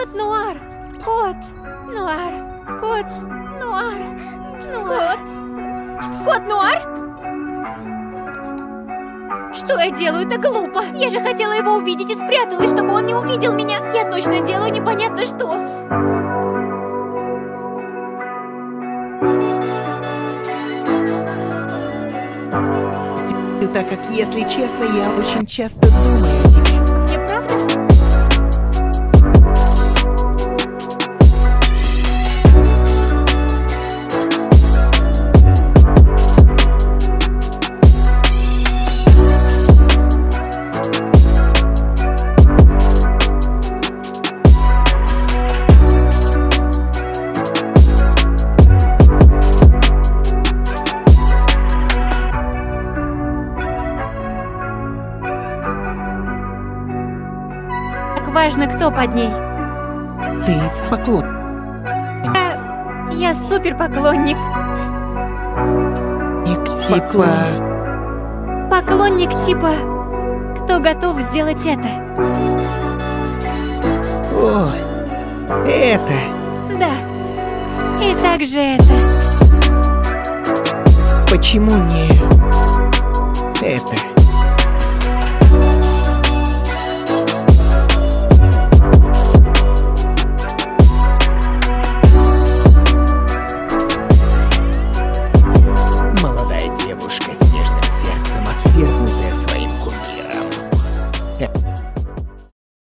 Кот Нуар! Кот Нуар! Кот Нуар! Нуар! Кот! Кот Нуар! Что я делаю? Это глупо! Я же хотела его увидеть и спряталась, чтобы он не увидел меня! Я точно делаю непонятно что! Так как, если честно, я очень часто думаю о тебе. Так важно, кто под ней. Ты поклон. Я, я супер поклонник. Типа... Поклонник типа, кто готов сделать это. О, это... Да. И также это. Почему не... Это...